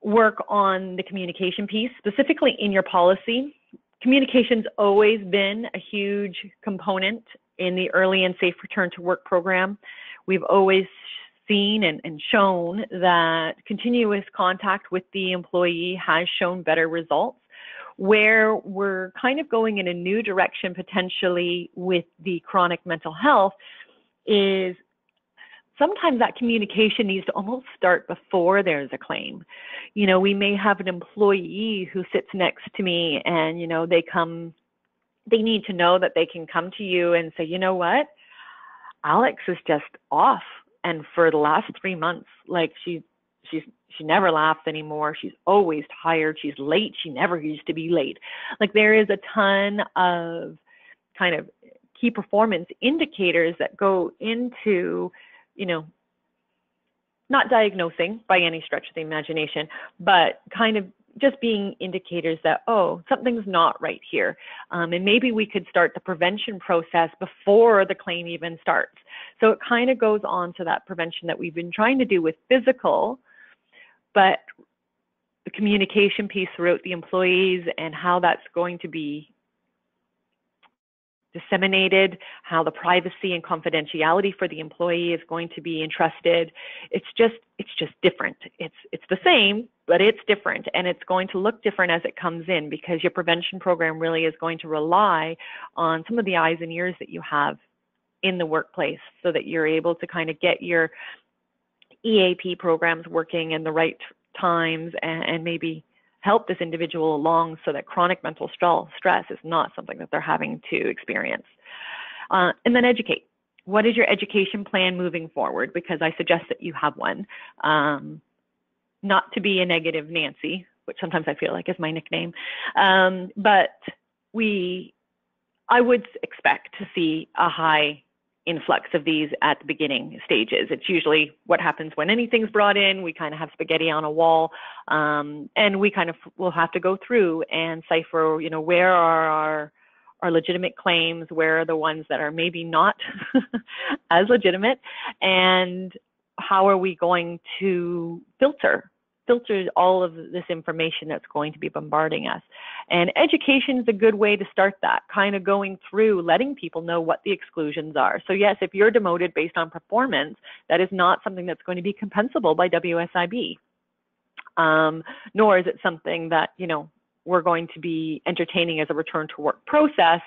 work on the communication piece, specifically in your policy. Communication's always been a huge component in the early and safe return to work program. We've always seen and, and shown that continuous contact with the employee has shown better results where we're kind of going in a new direction potentially with the chronic mental health is sometimes that communication needs to almost start before there's a claim. You know, we may have an employee who sits next to me and, you know, they come, they need to know that they can come to you and say, you know what? Alex is just off. And for the last three months, like she, she's, she never laughs anymore. She's always tired. She's late. She never used to be late. Like there is a ton of kind of key performance indicators that go into you know, not diagnosing by any stretch of the imagination, but kind of just being indicators that, oh, something's not right here. Um, and maybe we could start the prevention process before the claim even starts. So it kind of goes on to that prevention that we've been trying to do with physical, but the communication piece throughout the employees and how that's going to be disseminated, how the privacy and confidentiality for the employee is going to be entrusted. It's just it's just different. It's it's the same, but it's different and it's going to look different as it comes in because your prevention program really is going to rely on some of the eyes and ears that you have in the workplace so that you're able to kind of get your EAP programs working in the right times and, and maybe help this individual along so that chronic mental stress is not something that they're having to experience. Uh, and then educate. What is your education plan moving forward? Because I suggest that you have one. Um, not to be a negative Nancy, which sometimes I feel like is my nickname, um, but we, I would expect to see a high influx of these at the beginning stages. It's usually what happens when anything's brought in. We kind of have spaghetti on a wall, um, and we kind of will have to go through and cipher, you know, where are our our legitimate claims, where are the ones that are maybe not as legitimate, and how are we going to filter filter all of this information that's going to be bombarding us. And education is a good way to start that, kind of going through letting people know what the exclusions are. So, yes, if you're demoted based on performance, that is not something that's going to be compensable by WSIB. Um, nor is it something that, you know, we're going to be entertaining as a return to work process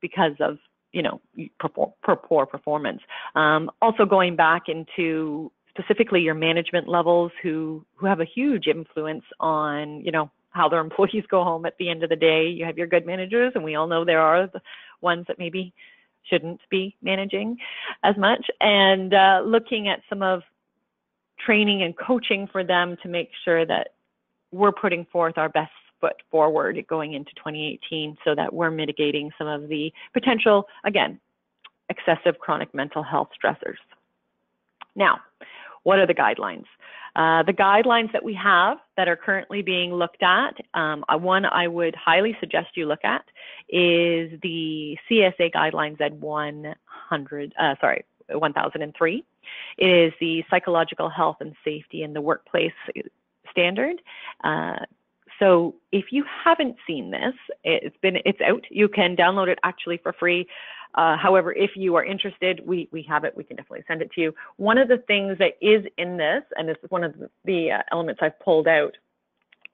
because of you know, poor performance. Um, also going back into specifically your management levels who who have a huge influence on you know how their employees go home at the end of the day. You have your good managers and we all know there are the ones that maybe shouldn't be managing as much. And uh, looking at some of training and coaching for them to make sure that we're putting forth our best foot forward going into 2018 so that we're mitigating some of the potential again excessive chronic mental health stressors. Now what are the guidelines? Uh, the guidelines that we have that are currently being looked at, um, uh, one I would highly suggest you look at is the CSA guidelines at 100, uh, sorry, 1003. It is the psychological health and safety in the workplace standard. Uh, so if you haven't seen this, it's been it's out. You can download it actually for free. Uh, however, if you are interested, we, we have it. We can definitely send it to you. One of the things that is in this, and this is one of the uh, elements I've pulled out,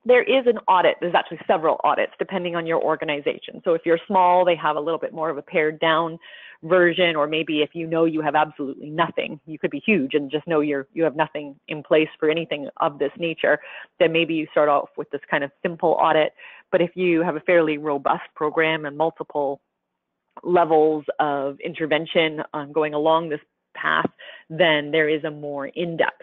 there is an audit. There's actually several audits depending on your organization. So if you're small, they have a little bit more of a pared down version, or maybe if you know you have absolutely nothing, you could be huge and just know you're you have nothing in place for anything of this nature. Then maybe you start off with this kind of simple audit. But if you have a fairly robust program and multiple levels of intervention um, going along this path, then there is a more in-depth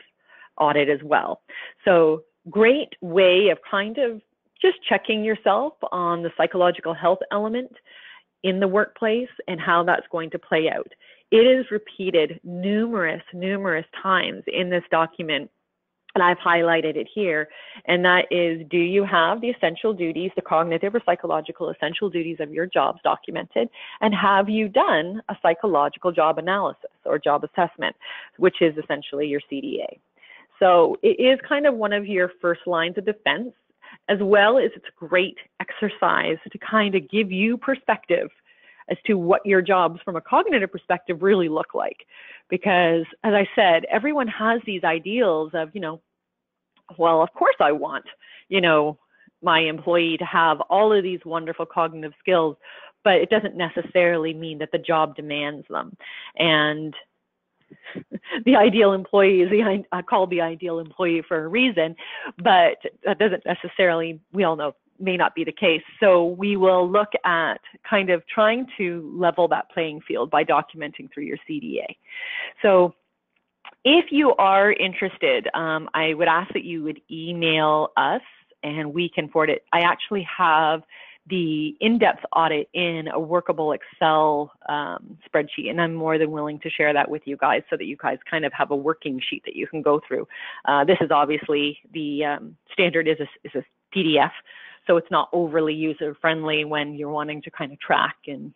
audit as well. So great way of kind of just checking yourself on the psychological health element in the workplace and how that's going to play out. It is repeated numerous, numerous times in this document and I've highlighted it here, and that is do you have the essential duties, the cognitive or psychological essential duties of your jobs documented, and have you done a psychological job analysis or job assessment, which is essentially your CDA. So it is kind of one of your first lines of defense, as well as it's a great exercise to kind of give you perspective as to what your jobs from a cognitive perspective really look like. Because as I said, everyone has these ideals of, you know, well, of course I want, you know, my employee to have all of these wonderful cognitive skills, but it doesn't necessarily mean that the job demands them. And the ideal employee is the uh, called the ideal employee for a reason, but that doesn't necessarily, we all know, may not be the case. So we will look at kind of trying to level that playing field by documenting through your CDA. So if you are interested, um, I would ask that you would email us and we can forward it. I actually have the in-depth audit in a workable Excel um, spreadsheet, and I'm more than willing to share that with you guys so that you guys kind of have a working sheet that you can go through. Uh, this is obviously the um, standard is a, is a PDF, so it's not overly user-friendly when you're wanting to kind of track and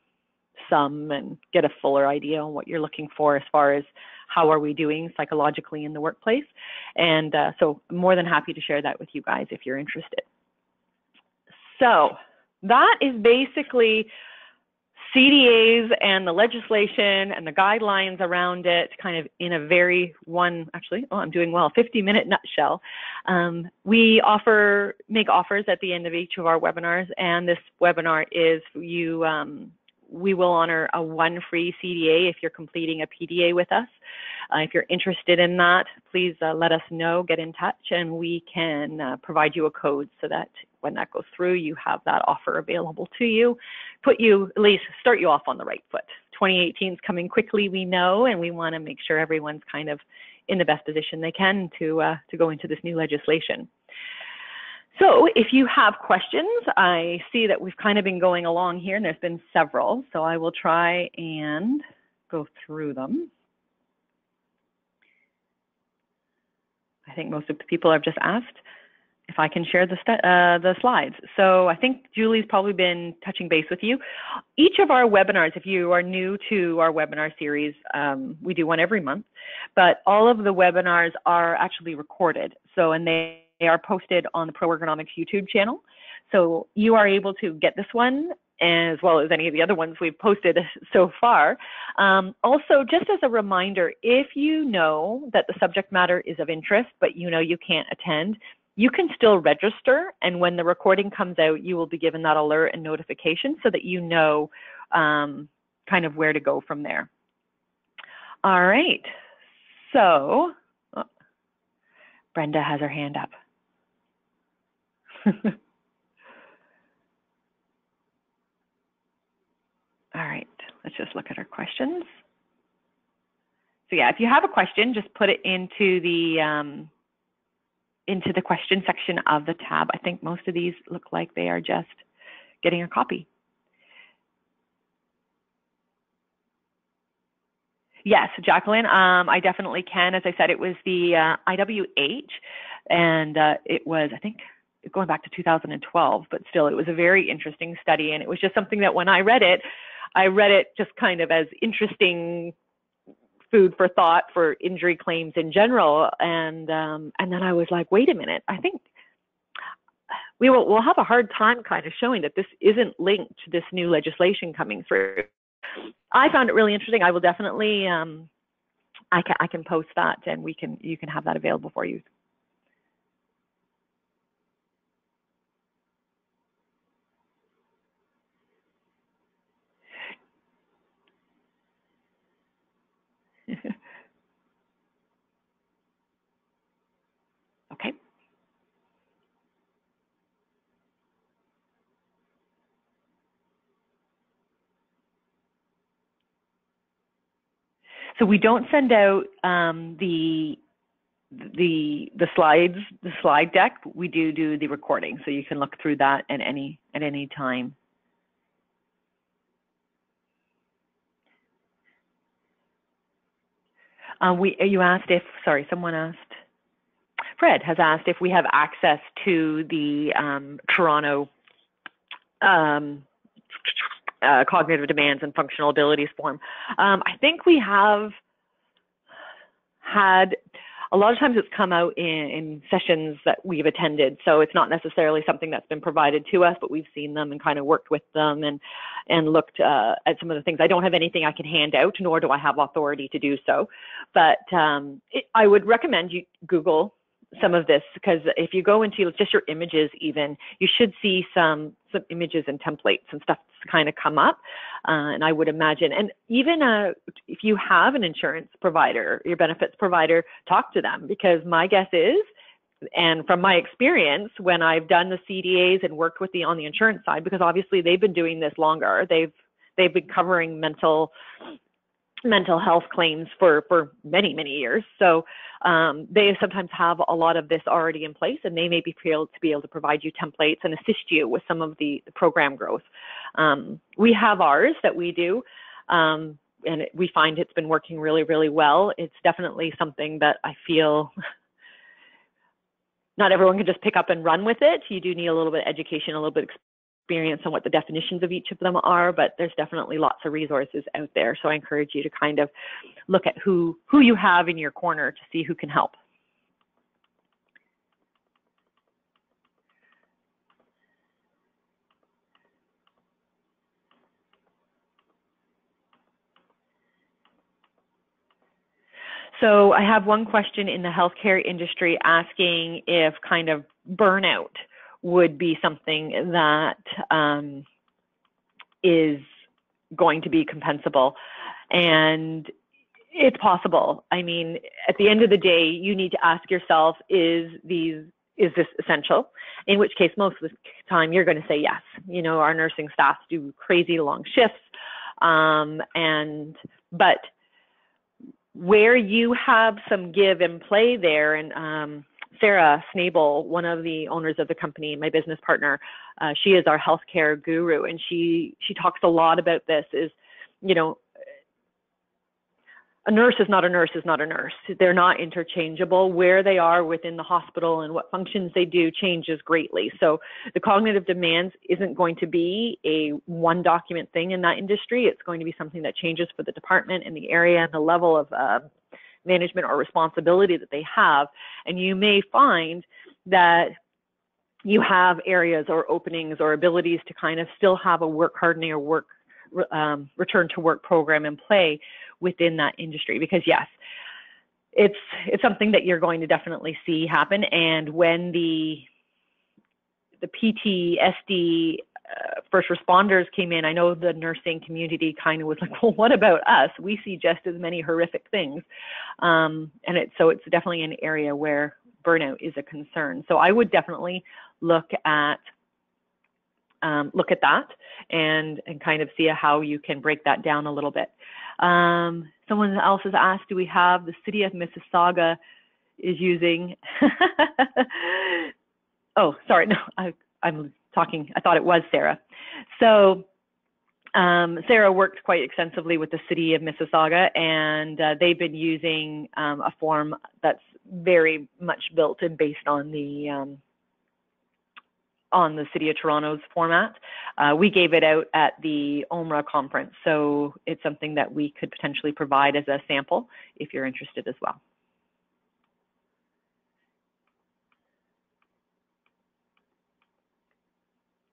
sum and get a fuller idea on what you're looking for as far as how are we doing psychologically in the workplace. And uh, so more than happy to share that with you guys if you're interested. So that is basically CDAs and the legislation and the guidelines around it kind of in a very one, actually, oh, I'm doing well, 50 minute nutshell. Um, we offer, make offers at the end of each of our webinars and this webinar is you, um, we will honor a one free CDA if you're completing a PDA with us. Uh, if you're interested in that, please uh, let us know, get in touch, and we can uh, provide you a code so that when that goes through, you have that offer available to you, put you, at least start you off on the right foot. 2018 is coming quickly, we know, and we want to make sure everyone's kind of in the best position they can to, uh, to go into this new legislation. So if you have questions, I see that we've kind of been going along here and there's been several, so I will try and go through them. I think most of the people have just asked if I can share the, uh, the slides. So I think Julie's probably been touching base with you. Each of our webinars, if you are new to our webinar series, um, we do one every month, but all of the webinars are actually recorded. So, and they they are posted on the Pro Ergonomics YouTube channel. So you are able to get this one as well as any of the other ones we've posted so far. Um, also, just as a reminder, if you know that the subject matter is of interest, but you know you can't attend, you can still register. And when the recording comes out, you will be given that alert and notification so that you know um, kind of where to go from there. All right. So, oh, Brenda has her hand up. All right, let's just look at our questions. So yeah, if you have a question, just put it into the um, into the question section of the tab. I think most of these look like they are just getting a copy. Yes, Jacqueline, um, I definitely can. As I said, it was the uh, IWH, and uh, it was, I think, going back to 2012, but still, it was a very interesting study. And it was just something that when I read it, I read it just kind of as interesting food for thought for injury claims in general. And um, and then I was like, wait a minute, I think we will we'll have a hard time kind of showing that this isn't linked to this new legislation coming through. I found it really interesting. I will definitely um, I can I can post that and we can you can have that available for you. okay. So we don't send out um, the the the slides, the slide deck. We do do the recording, so you can look through that at any at any time. Um, we, you asked if, sorry, someone asked, Fred has asked if we have access to the um, Toronto um, uh, cognitive demands and functional abilities form. Um, I think we have had a lot of times it's come out in, in, sessions that we've attended. So it's not necessarily something that's been provided to us, but we've seen them and kind of worked with them and and looked uh, at some of the things. I don't have anything I can hand out, nor do I have authority to do so. But um, it, I would recommend you Google some of this because if you go into just your images even you should see some some images and templates and stuff kind of come up uh, and i would imagine. And even uh, if you have an insurance provider your benefits provider talk to them because my guess is and from my experience when i've done the cdas and worked with the on the insurance side because obviously they've been doing this longer they've they've been covering mental mental health claims for for many many years. So um, they sometimes have a lot of this already in place and they may be able to be able to provide you templates and assist you with some of the, the program growth. Um, we have ours that we do um, and we find it's been working really really well. It's definitely something that i feel not everyone can just pick up and run with it. You do need a little bit of education a little bit experience on what the definitions of each of them are, but there's definitely lots of resources out there. So I encourage you to kind of look at who, who you have in your corner to see who can help. So I have one question in the healthcare industry asking if kind of burnout would be something that um, is going to be compensable. And it's possible. I mean, at the end of the day, you need to ask yourself, is these is this essential? In which case, most of the time, you're going to say yes. You know, our nursing staff do crazy long shifts, um, and but where you have some give and play there, and um, Sarah Snable, one of the owners of the company, my business partner, uh, she is our healthcare guru, and she she talks a lot about this. Is you know, a nurse is not a nurse is not a nurse. They're not interchangeable. Where they are within the hospital and what functions they do changes greatly. So the cognitive demands isn't going to be a one document thing in that industry. It's going to be something that changes for the department and the area and the level of uh, management or responsibility that they have. And you may find that you have areas or openings or abilities to kind of still have a work hardening or work um, return to work program in play within that industry. Because yes, it's it's something that you're going to definitely see happen. And when the the PTSD uh, first responders came in, I know the nursing community kind of was like, well, what about us? We see just as many horrific things. Um, and it's, so it's definitely an area where burnout is a concern. So I would definitely look at um, look at that and and kind of see how you can break that down a little bit. Um, someone else has asked, do we have the city of Mississauga is using? oh, sorry, no, I, I'm talking, I thought it was Sarah. So um, Sarah worked quite extensively with the city of Mississauga, and uh, they've been using um, a form that's very much built and based on the um, on the City of Toronto's format. Uh, we gave it out at the OMRA conference, so it's something that we could potentially provide as a sample if you're interested as well.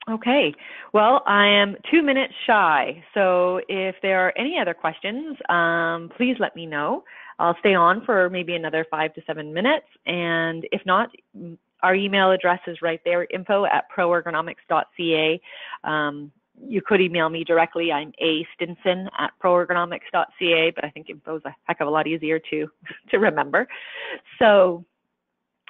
Okay, well, I am two minutes shy. So if there are any other questions, um, please let me know. I'll stay on for maybe another five to seven minutes. And if not, our email address is right there, info at proergonomics.ca. Um, you could email me directly. I'm a Stinson at proergonomics.ca, but I think info is a heck of a lot easier to, to remember. So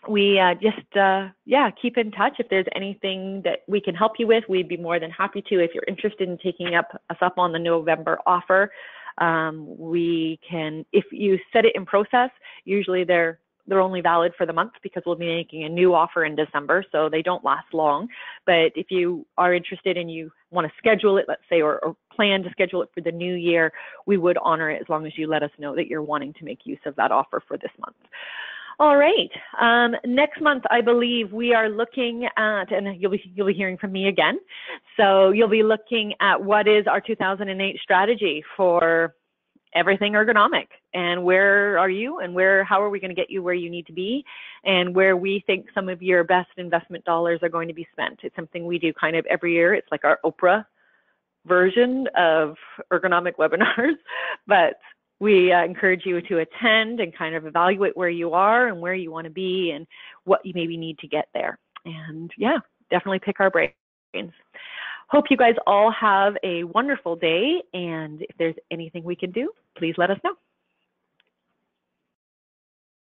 we uh, just uh, yeah keep in touch. If there's anything that we can help you with we'd be more than happy to. If you're interested in taking up us up on the november offer um, we can if you set it in process usually they're they're only valid for the month because we'll be making a new offer in december so they don't last long. But if you are interested and you want to schedule it let's say or, or plan to schedule it for the new year we would honor it as long as you let us know that you're wanting to make use of that offer for this month all right. Um, next month, I believe we are looking at, and you'll be you'll be hearing from me again. So you'll be looking at what is our 2008 strategy for everything ergonomic, and where are you, and where how are we going to get you where you need to be, and where we think some of your best investment dollars are going to be spent. It's something we do kind of every year. It's like our Oprah version of ergonomic webinars, but we uh, encourage you to attend and kind of evaluate where you are and where you want to be and what you maybe need to get there. And yeah, definitely pick our brains. Hope you guys all have a wonderful day. And if there's anything we can do, please let us know.